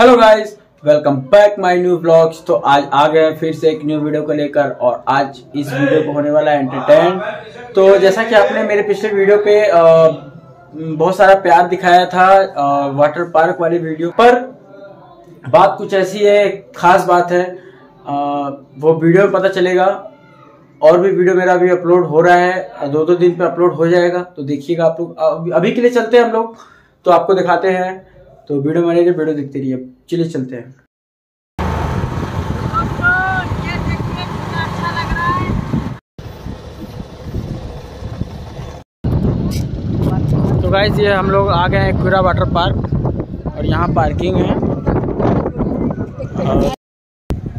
Hello guys welcome back my new vlogs तो आज आ गए हैं फिर से एक न्यू वीडियो को लेकर और आज इस वीडियो को होने वाला है एंटरटेन तो जैसा कि आपने मेरे पिछले वीडियो पे बहुत सारा प्यार दिखाया था वाटर पार्क वाली वीडियो पर। बात कुछ ऐसी है खास बात है। वो वीडियो में पता चलेगा। और भी वीडियो मेरा अभी अपलोड हो रहा है दो दो दिन पे अपलोड हो जाएगा। तो देखिएगा आप लोग। अभी के लिए चलते हैं हम लोग। तो आपको दिखाते हैं। तो वीडियो बने रहिए वीडियो देखते रहिए। चलिए चलते हैं। रहा तो गाइज़ ये हम लोग आ गए हैं कुरा वाटर पार्क, और यहाँ पार्किंग है।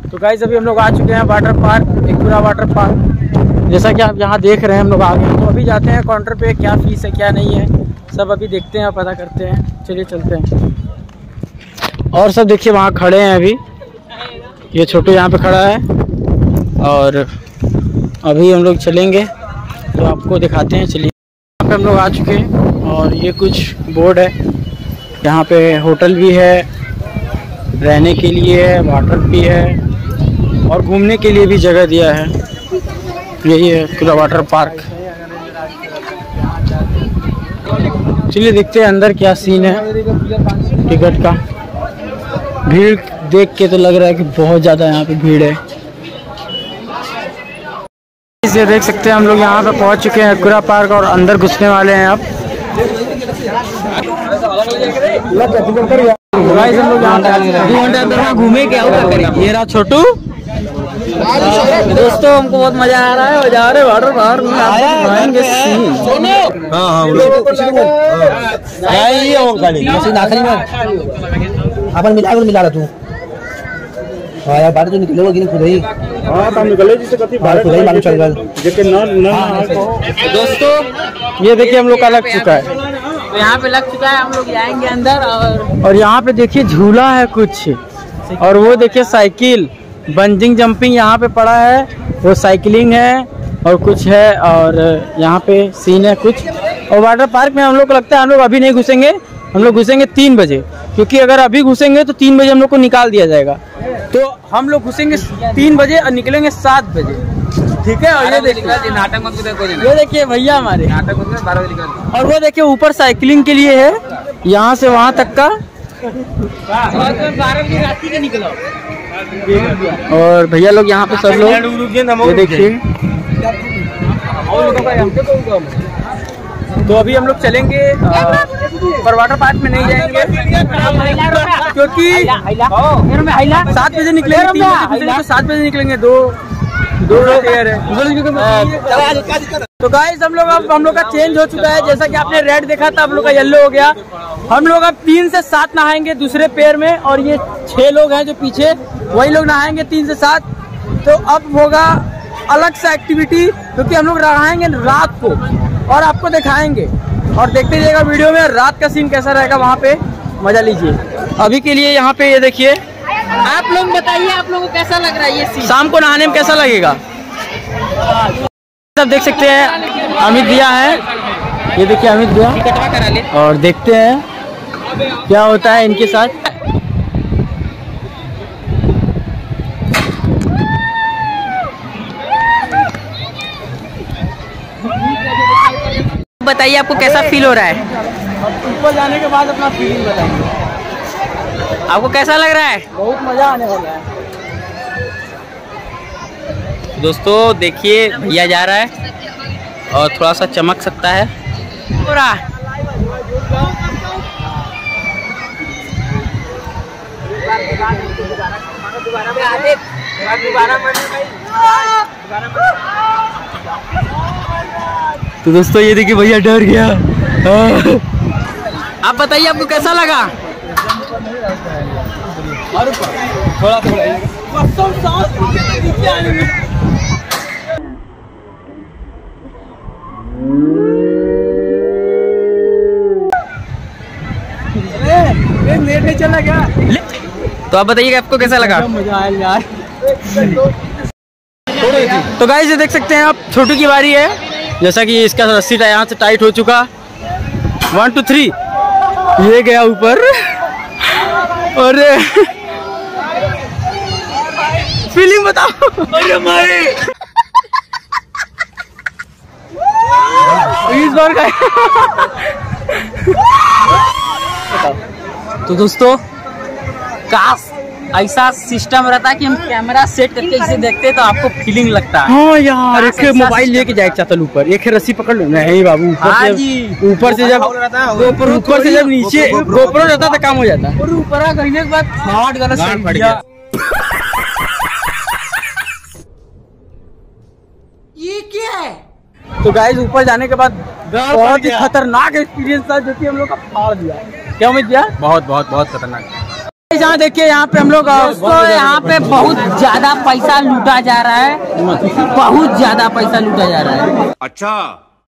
तो गाइज़ अभी हम लोग आ चुके हैं वाटर पार्क, एक एकपुरा वाटर पार्क। जैसा कि आप यहाँ देख रहे हैं, हम लोग आ गए तो अभी जाते हैं काउंटर पे, क्या फ़ीस है, क्या नहीं है। सब अभी देखते हैं, पता करते हैं। चलिए चलते हैं। और सब देखिए, वहाँ खड़े हैं अभी। ये छोटू यहाँ पे खड़ा है। और अभी हम लोग चलेंगे। तो आपको दिखाते हैं, चलिए। यहाँ पे हम लोग आ चुके हैं और ये कुछ बोर्ड है। यहाँ पे होटल भी है, रहने के लिए है, वाटर भी है और घूमने के लिए भी जगह दिया है। यही है पूरा वाटर पार्क। चलिए देखते हैं अंदर क्या सीन है टिकट का। भीड़ देख के तो लग रहा है कि बहुत ज़्यादा यहाँ पे भीड़ है। इसे देख सकते हैं हम लोग यहाँ पे पहुँच चुके हैं कुरा पार्क और अंदर घुसने वाले हैं अब। हम लोग यहाँ घूमे, क्या ये रहा छोटू। दोस्तों हमको बहुत मज़ा आ रहा है। जा रहे वाटर पार्क में आपको हाँ हाँ। हो अपन मिला कर मिला रहा तू। हाँ यार बाहर तो निकले होगी खुद ही। हाँ तो निकले जिससे कति बाहर खुद ही मालूम चल गया। न दोस्तों ये देखिए हम लोग का लग चुका है। तो यहाँ पे लग चुका है हम लोग जाएँगे अंदर और और यहाँ पे देखिए झूला है कुछ। और वो देखिए साइकिल। बंजिंग जंपिंग यहाँ पे पड़ा है वो साइकिलिंग है और कुछ है और यहाँ पे सीन है कुछ। और वाटर पार्क में हम लोग को लगता है हम लोग अभी नहीं घुसेंगे हम लोग घुसेंगे तीन बजे क्योंकि अगर अभी घुसेंगे तो तीन बजे हम लोग को निकाल दिया जाएगा। तो हम लोग घुसेंगे तीन बजे और निकलेंगे सात बजे। ठीक है और ये देखिए ये देखिए भैया हमारे। और वो देखिए ऊपर साइकिलिंग के लिए है यहाँ से वहाँ तक का। बारह बजे रात के निकलो। और भैया लोग यहाँ पे सब लोग, ये देखिए। तो अभी हम लोग चलेंगे पर वाटर पार्क में नहीं जाएँगे, क्योंकि सात बजे निकलेंगे सात बजे निकलेंगे, दो तो गाइस हम लोग अब हम लोग का चेंज हो चुका है। जैसा कि आपने रेड देखा था, हम लोग का येलो हो गया। हम लोग अब तीन से सात नहाएँगे दूसरे पेड़ में, और ये छह लोग हैं जो पीछे, वही लोग नहाएँगे तीन से सात। तो अब होगा अलग सा एक्टिविटी क्योंकि हम लोग नहाएँगे रात को, और आपको दिखाएँगे। और देखते रहिएगा वीडियो में, रात का सीन कैसा रहेगा वहाँ पे, मज़ा लीजिए। अभी के लिए यहाँ पे ये देखिए आप लोग बताइए आप लोगों को कैसा लग रहा है ये सीन शाम को नहाने में कैसा लगेगा? सब देख सकते हैं अमित दिया है। ये देखिए अमित दिया और देखते हैं क्या होता है इनके साथ। बताइए आपको कैसा फील हो रहा है? ऊपर जाने के बाद अपना फीलिंग बताएँगे। आपको कैसा लग रहा है? बहुत मज़ा आने वाला है। दोस्तों देखिए भैया जा रहा है और थोड़ा सा चमक सकता है। है तो दोस्तों ये देखिए भैया डर गया। हाँ। आप बताइए आपको कैसा लगा? नहीं चला क्या? तो आप बताइए आपको कैसा लगा? मज़ा आया यार। तो गाइस ये देख सकते हैं आप छोटू की बारी है। जैसा कि इसका रस्सी यहाँ से टाइट हो चुका। वन टू थ्री ये गया ऊपर। अरे। फीलिंग बताओ अरे मारे इस बार का तो दोस्तों काश ऐसा सिस्टम रहता कि हम कैमरा सेट करके इसे देखते तो आपको फीलिंग लगता है। हाँ यार एक मोबाइल लेके जाए चतल ऊपर। एक रस्सी पकड़ लो। नहीं बाबू ऊपर हाँ से ऊपर से जब ऊपर से जब नीचे गोप्रो रहता तो काम हो जाता और ऊपर के बाद हार्ड गलत फट गया। तो गाइस ऊपर जाने के बाद बहुत ही खतरनाक एक्सपीरियंस था जो कि हम लोग का फाड़ दिया। क्या उम्मीद किया? बहुत बहुत बहुत खतरनाक। यहाँ देखिए यहाँ पे हम लोग यहाँ पे बहुत ज़्यादा पैसा लूटा जा रहा है। बहुत ज़्यादा पैसा लूटा जा रहा है। अच्छा।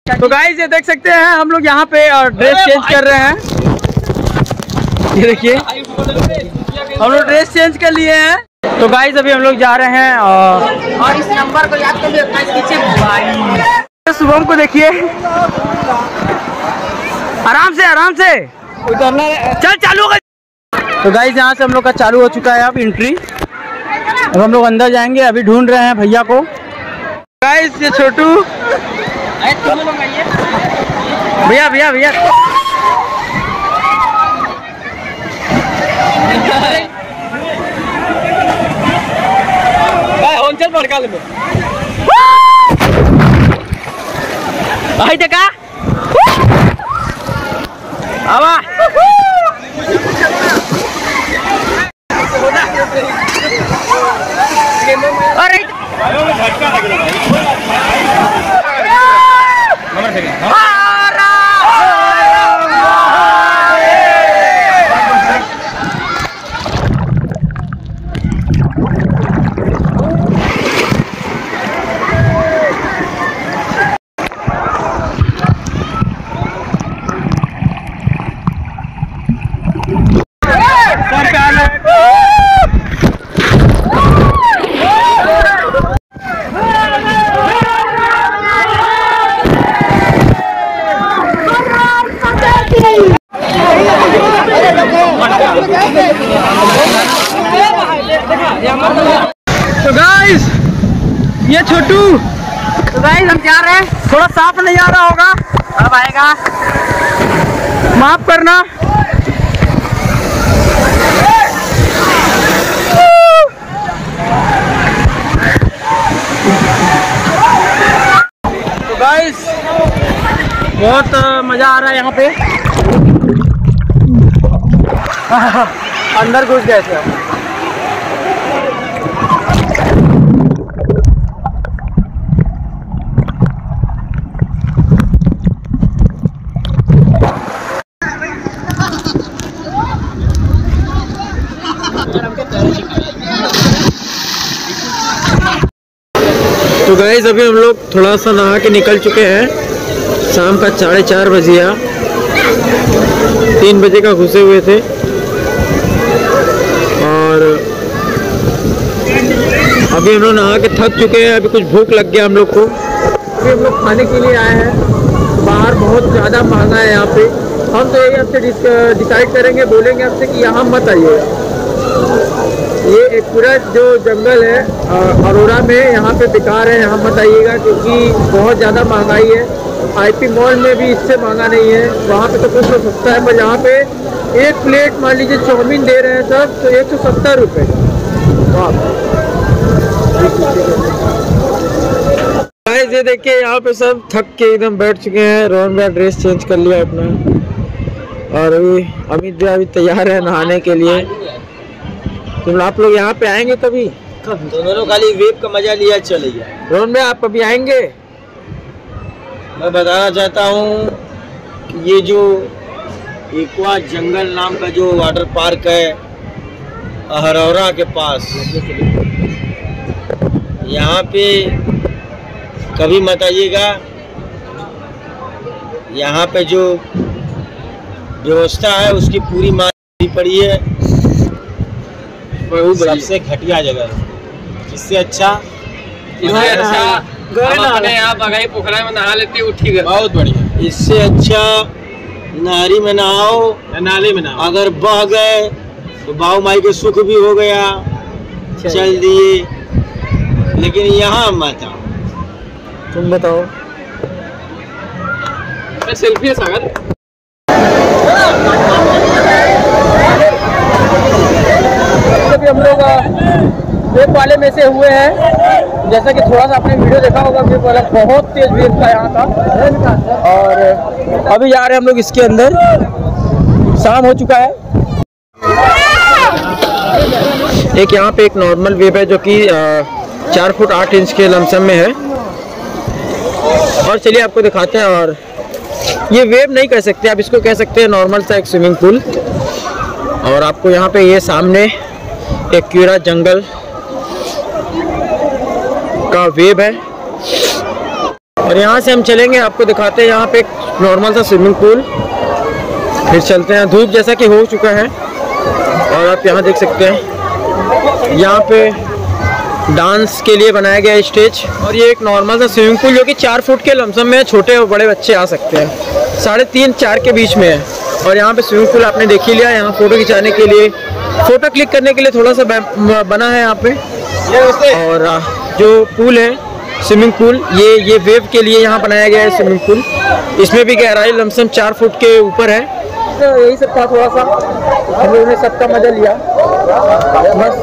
तो गाइस ये देख सकते हैं हम लोग यहाँ पे ड्रेस चेंज कर रहे हैं। ये देखिए। हम लोग ड्रेस चेंज कर लिए हैं। तो गाइस अभी हम लोग जा रहे हैं और और इस नंबर को याद कर शुभम को देखिए। आराम से आराम से। उतरना चल चालू कर तो गाइस यहाँ से हम लोग का चालू हो चुका है अब एंट्री अब हम लोग अंदर जाएँगे अभी ढूंढ रहे हैं भैया को। गाइस ये छोटू। भैया भैया भैया। चल भड़का ले भाई देखा आवा तो गाइस ये छोटू। तो गाइस हम जा रहे हैं। थोड़ा साफ़ नहीं आ रहा होगा। अब आएगा। माफ़ करना। बहुत मज़ा आ रहा है यहाँ पे अंदर घुस गए थे। तो गाइज़ अभी हम लोग थोड़ा सा नहा के निकल चुके हैं शाम का साढ़े चार बजे आ तीन बजे का घुसे हुए थे। और अभी हम लोग नहा के थक चुके हैं, अभी कुछ भूख लग गया हम लोग को। अभी हम लोग खाने के लिए आए हैं। बाहर बहुत ज़्यादा महँगा है यहाँ पे। हम तो यही आपसे डिसाइड करेंगे, बोलेंगे आपसे कि यहाँ मत आइए। ये एक पूरा जो जंगल है अरोड़ा में यहाँ पे बेकार है, यहाँ मत आइएगा क्योंकि बहुत ज़्यादा महँगाई है। आईपी मॉल में भी इससे महँगा नहीं है। वहाँ पे तो कुछ तो सस्ता है पर यहाँ पे एक प्लेट मान लीजिए चाउमीन दे रहे हैं सब तो एक सौ सत्तर रुपये गाइस ये देखिए यहाँ पे सब थक के एकदम बैठ चुके हैं। रोहन भाई ड्रेस चेंज कर लिया अपना। और अभी अमित भी अभी तैयार है नहाने के लिए। तुम आप लोग यहाँ पे आएँगे कभी? दोनों लोग खाली वेब का मज़ा लिया चले गया। रोहन आप अभी आएँगे? मैं बताना चाहता हूँ कि ये जो एक्वा जंगल नाम का जो वाटर पार्क है अहरौरा के पास यहाँ पे कभी मत आइएगा। यहाँ पे जो व्यवस्था है उसकी पूरी मानी पड़ी है। सबसे घटिया जगह है। इससे अच्छा इससे अच्छा हम अपने यहाँ बगाई पोखरा में नहा लेते उठी बहुत बढ़िया। इससे अच्छा नहरी में नहाओ। नाले में नहाओ। अगर बह गए तो बाऊ माई के सुख भी हो गया। चल दिए। लेकिन यहाँ मत आओ। तुम बताओ। सेल्फी है सागर। हम लोग वाले में से हुए हैं। जैसा कि थोड़ा सा आपने वीडियो देखा होगा वेब वाला बहुत तेज वेब था यहाँ का और अभी जा रहे हैं हम लोग इसके अंदर। शाम हो चुका है। एक यहाँ पे एक नॉर्मल वेब है जो कि चार फुट आठ इंच के लमसम में है। और चलिए आपको दिखाते हैं और ये वेब नहीं कह सकते, आप इसको कह सकते हैं नॉर्मल सा एक स्विमिंग पूल और आपको यहाँ पे ये सामने एक कीड़ा जंगल का वेब है। और यहाँ से हम चलेंगे, आपको दिखाते हैं यहाँ पे एक नॉर्मल सा स्विमिंग पूल फिर चलते हैं, धूप जैसा कि हो चुका है। और आप यहाँ देख सकते हैं, यहाँ पे डांस के लिए बनाया गया स्टेज और ये एक नॉर्मल सा स्विमिंग पूल जो कि चार फुट के लमसम में छोटे और बड़े बच्चे आ सकते हैं। साढ़े तीन, चार के बीच में है। और यहाँ पे स्विमिंग पूल आपने देख ही लिया, यहाँ फ़ोटो खिंचाने के लिए। फ़ोटो क्लिक करने के लिए थोड़ा सा बना है यहाँ पे। और जो पूल है स्विमिंग पूल ये ये वेव के लिए यहाँ बनाया गया है स्विमिंग पूल। इसमें भी गहराई लमसम चार फुट के ऊपर है। तो यही सब था थोड़ा सा। हम लोगों ने सबका मज़ा लिया। बस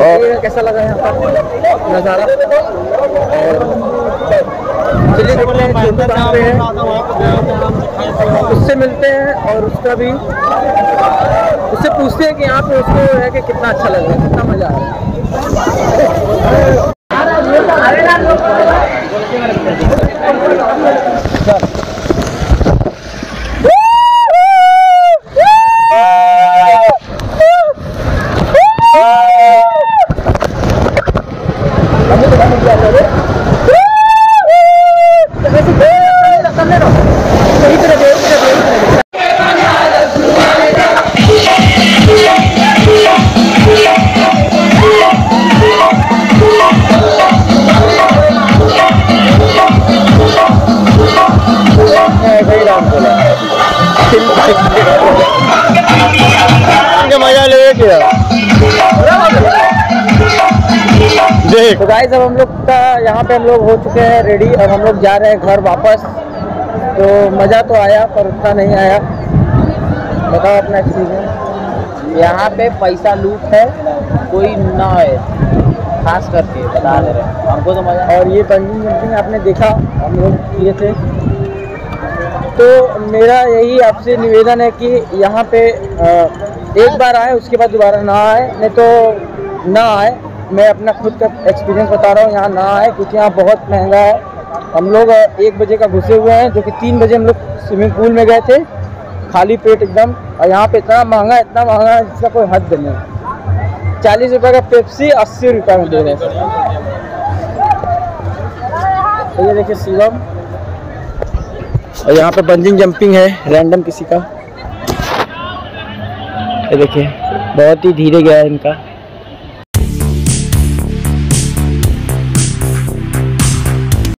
और कैसा लगा यहाँ का नज़ारा? और चलिए हैं है। उससे मिलते हैं और उसका भी उससे पूछते हैं कि यहाँ पे उसको है कि कितना अच्छा लग रहा है कितना मज़ा आ रहा है। मज़ा तो गाइस अब हम लोग का यहाँ पे हम लोग हो चुके हैं रेडी अब हम लोग जा रहे हैं घर वापस। तो मज़ा तो आया, पर उतना नहीं आया। बताओ अपना एक्सपीरियंस यहाँ पे पैसा लूट है, कोई ना है। खास करके बता दे रहे हैं। हमको तो मज़ा और ये बंजिंग जंपिंग आपने देखा, हम लोग किए थे। तो मेरा यही आपसे निवेदन है कि यहाँ पे एक बार आए, उसके बाद दोबारा ना आए, नहीं तो ना आए। मैं अपना खुद का एक्सपीरियंस बता रहा हूँ, यहाँ ना आए, क्योंकि यहाँ बहुत महँगा है। हम लोग एक बजे का घुसे हुए हैं, जो कि तीन बजे हम लोग स्विमिंग पूल में गए थे। खाली पेट एकदम, और यहाँ पे इतना महँगा इतना महँगा है, जिसका कोई हद नहीं चालीस रुपये का पेप्सी अस्सी रुपये में दे रहे हैं। तो ये देखिए शिवम और यहाँ पे बंजिंग जंपिंग है रैंडम किसी का। ये देखिए, बहुत ही धीरे गया है इनका।